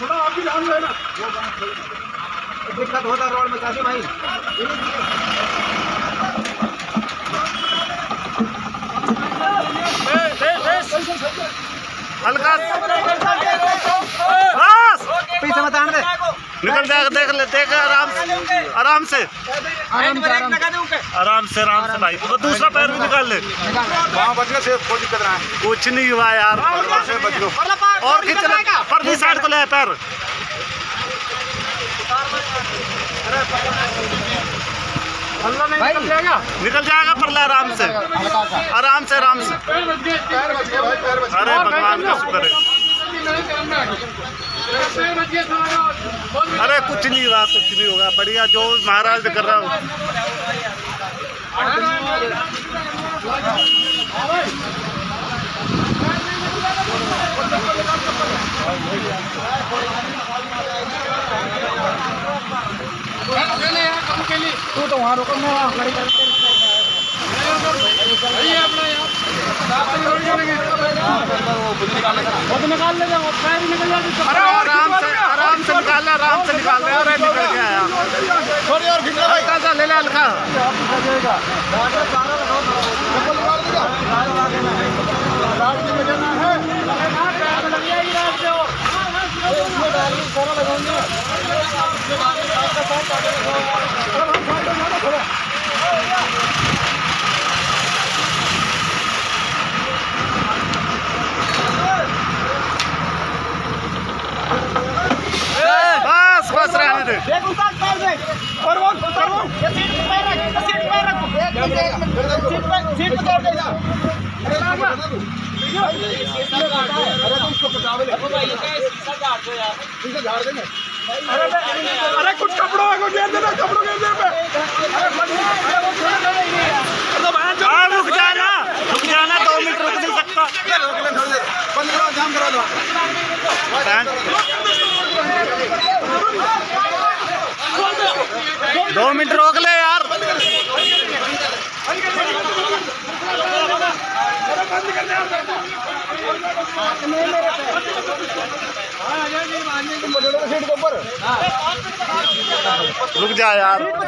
थोड़ा आप भी दिक्कत होता रोड में काशी भाई हल्का पीछे मत दे निकल जाएगा देख ले देख आराम से आराम से। आराम से आराम से। आराम से भाई। वो दूसरा पैर भी निकाल ले। वहाँ बचने से कोई दिक्कत ना कुछ नहीं हुआ यार। से बच लो। और कितने परली साइड को ले पैर। भाई। निकल जाएगा। निकल जाएगा परला आराम से। आराम से आराम से। पैर बच गए पैर बच गए भाई पैर बच अरे भगवान का शुक्र है अरे कुछ नहीं हुआ कुछ नहीं होगा। बढ़िया जो महाराज कर रहा हूँ। तू तो वहाँ रुको मैं वहाँ खड़ी करके खुद निकाल ले जाओ पैर निकल जाए अरे आराम से आराम से निकाल ले आराम से निकाल ले अरे निकल गया थोड़ी और खींच हल्का सा ले ले हल्का। गाड़ी में जाना है बस बस रहने दे देख उतार पैर देख और वो और वो सीट पे पैर रख सीट पे रख एक मिनट एक मिनट सीट पे सीट पे तोड़ देगा अरे लागा अरे तुम उसको बचाओ ले भाई ये शीशा झाड़ दो यार शीशा झाड़ देंगे अरे अरे कुछ कपड़ों को घेर देना कपड़ों पे अरे गया। अरे वो देना ही नहीं यार। तो। हाँ रुक जाना रुक जाना दो मिनट रुक नहीं सकता बंद करो जाम करा दो दो मिनट रोक ले यार। रुक जा यार।